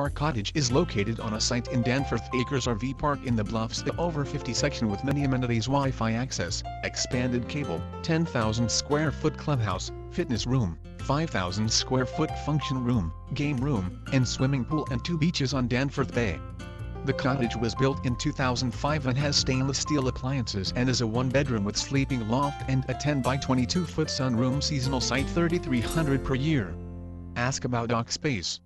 Park Cottage is located on a site in Danforth Acres RV Park in the Bluffs the over 50 section with many amenities Wi-Fi access, expanded cable, 10,000 square foot clubhouse, fitness room, 5,000 square foot function room, game room, and swimming pool and two beaches on Danforth Bay. The cottage was built in 2005 and has stainless steel appliances and is a one-bedroom with sleeping loft and a 10 by 22 foot sunroom seasonal site 3300 per year. Ask about dock space.